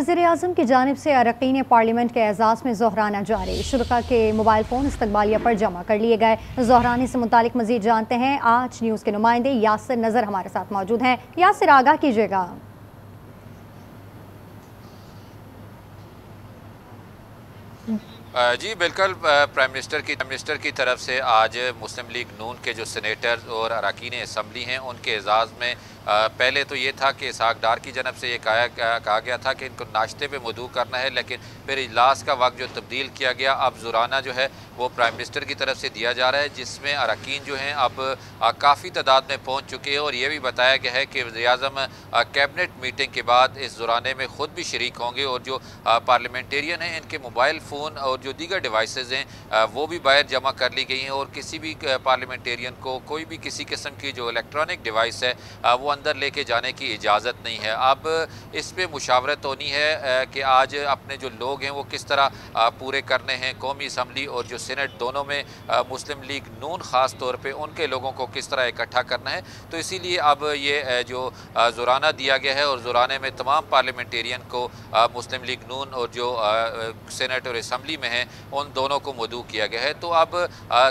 वजी अजम की जानब से अरकान पार्लियामेंट के एजाज़ में जहराना जारी। शुरा के मोबाइल फ़ोन इस्तबालिया पर जमा कर लिए गए। जहराने से मुतल मजीद जानते हैं, आज न्यूज़ के नुमाइंदे यासिर नज़र हमारे साथ मौजूद हैं। यासिर, आगाह कीजिएगा। जी, बिल्कुल प्राइम मिनिस्टर की मिनिस्टर की तरफ़ से आज मुस्लिम लीग नून के जो सीनेटर और अरकान असम्बली हैं, उनके एजाज़ में पहले तो ये था कि इसहाक डार की जनब से ये कहा कहा गया था कि इनको नाश्ते पे मधु करना है, लेकिन फिर इजलास का वक्त जो तब्दील किया गया, अब जुराना जो है वो प्राइम मिनिस्टर की तरफ़ से दिया जा रहा है, जिसमें अरकान जो हैं अब काफ़ी तादाद में पहुँच चुके हैं, और ये भी बताया गया है कि वजी अजम कैबिनेट मीटिंग के बाद इस जुराने में ख़ुद भी शरीक होंगे, और जो पार्लियामेंटेरियन हैं, इनके मोबाइल फ़ोन और जो दीगर डिवाइस हैं वो भी बाहर जमा कर ली गई हैं, और किसी भी पार्लियामेंटेरियन को, कोई भी किसी किस्म की जो इलेक्ट्रॉनिक डिवाइस है वो अंदर लेके जाने की इजाज़त नहीं है। अब इस पर मुशावरत होनी है कि आज अपने जो लोग हैं वो किस तरह पूरे करने हैं। कौमी इसम्बली और जो सीनेट दोनों में मुस्लिम लीग नून ख़ास तौर पर उनके लोगों को किस तरह इकट्ठा करना है। तो इसीलिए अब ये जो जुराना दिया गया है और जुराने में तमाम पार्लियामेंटेरियन को मुस्लिम लीग नून और जो सीनेट और इसम्बली में हैं, उन दोनों को मदू किया गया है। तो अब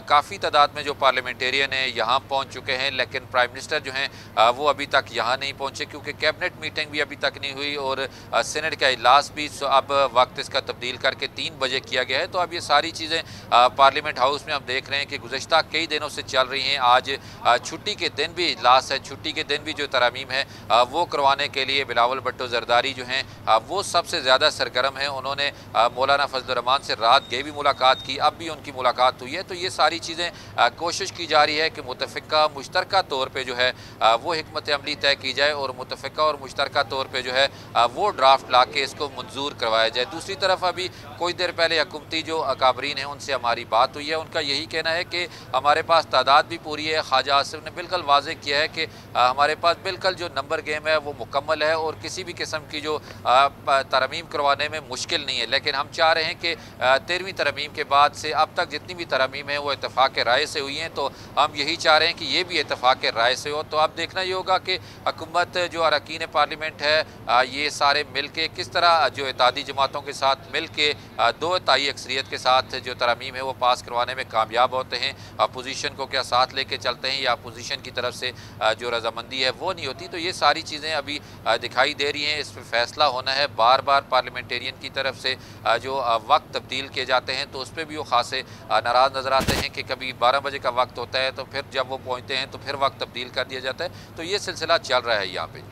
काफ़ी तादाद में जो पार्लियामेंटेरियन हैं, यहाँ पहुँच चुके हैं, लेकिन प्राइम मिनिस्टर जो हैं वो अभी तक यहाँ नहीं पहुँचे, क्योंकि कैबिनेट मीटिंग भी अभी तक नहीं हुई और सीनेट का इजलास भी अब वक्त इसका तब्दील करके तीन बजे किया गया है। तो अब ये सारी चीज़ें पार्लियामेंट हाउस में हम देख रहे हैं कि गुजशत कई दिनों से चल रही हैं। आज छुट्टी के दिन भी इजलास है, छुट्टी के दिन भी जो तरामीम है वो करवाने के लिए बिलावल भट्टो जरदारी जो हैं वो सबसे ज़्यादा सरगर्म हैं। उन्होंने मौलाना फजलरहमान से रात गए भी मुलाकात की, अब भी उनकी मुलाकात हुई है। तो ये सारी चीज़ें कोशिश की जा रही है कि मुतफ़ा मुश्तर तौर पर जो है वो हमत अमली तय की जाए और मुतफ़ा और मुश्तर तौर पर जो है वो ड्राफ्ट ला के इसको मंजूर करवाया जाए। दूसरी तरफ़ अभी कुछ देर पहले हकूमती जो अकाबरीन हैं, उनसे हमारी बात हुई है। उनका यही कहना है कि हमारे पास तादाद भी पूरी है। ख्वाजा आसिफ ने बिल्कुल वाजे किया है कि हमारे पास बिल्कुल जो नंबर गेम है, वो मुकम्मल है और किसी भी किस्म की जो तरमीम करवाने में मुश्किल नहीं है। लेकिन हम चाह रहे हैं कि तेरहवीं तरमीम के बाद से अब तक जितनी भी तरमीम है, वो इतफ़ाक़ राय से हुई हैं। तो हम यही चाह रहे हैं कि ये भी इतफ़ाक़ राय से हो। तो अब देखना ये होगा कि हुकूमत जो अरकान पार्लियामेंट है ये सारे मिल के किस तरह जो इतादी जमातों के साथ मिल के दो ताई अक्सरीत के साथ जो तरमीम है वो पास करवाने में कामयाब होते हैं। अपोजिशन को क्या साथ लेके चलते हैं या अपोजिशन की तरफ़ से जो रजामंदी है वो नहीं होती तो ये सारी चीज़ें अभी दिखाई दे रही हैं। इस पर फैसला होना है। बार बार पार्लियामेंटेरियन की तरफ़ से जो वक्त तब्दील किए जाते हैं तो उस पर भी वो खासे नाराज़ नज़र आते हैं कि कभी बारह बजे का वक्त होता है तो फिर जब वो पहुँचते हैं तो फिर वक्त तब्दील कर दिया जाता है। तो ये सिलसिला चल रहा है यहाँ पर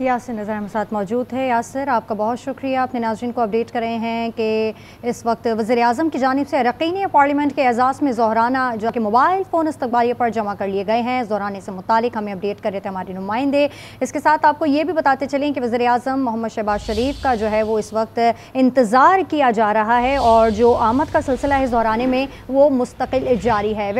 यासिर नज़र हमारे साथ मौजूद है। यासिर, आपका बहुत शुक्रिया। अपने नाजरन को अपडेट कर रहे हैं कि इस वक्त वज़ी अजम की जानब से रकीन पार्लियामेंट के एजाज़ में जहराना जो कि मोबाइल फ़ोन इस्तबालिया पर जमा कर लिए गए हैं। जहराने से मुतालिक हमें अपडेट कर रहे थे हमारे नुमाइंदे। इसके साथ आपको ये भी बताते चलें कि वज़ी अजम मोहम्मद शहबाज शरीफ का जो है वो इस वक्त इंतज़ार किया जा रहा है और जो आमद का सिलसिला है जहराने में, वो मुस्तकिल जारी है।